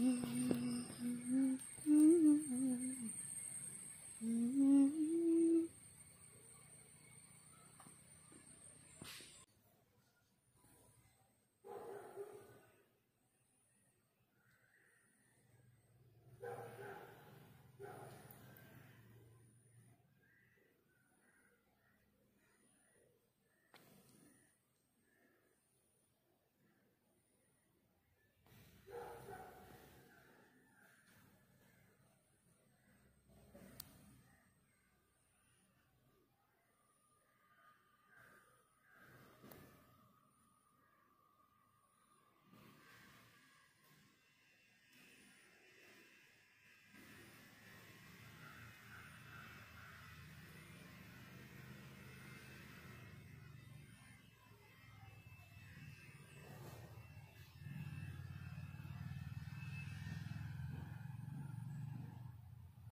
嗯